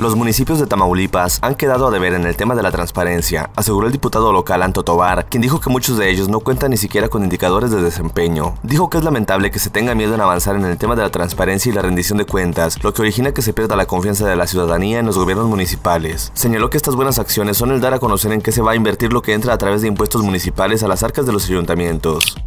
Los municipios de Tamaulipas han quedado a deber en el tema de la transparencia, aseguró el diputado local Anto Tobar, quien dijo que muchos de ellos no cuentan ni siquiera con indicadores de desempeño. Dijo que es lamentable que se tenga miedo en avanzar en el tema de la transparencia y la rendición de cuentas, lo que origina que se pierda la confianza de la ciudadanía en los gobiernos municipales. Señaló que estas buenas acciones son el dar a conocer en qué se va a invertir lo que entra a través de impuestos municipales a las arcas de los ayuntamientos.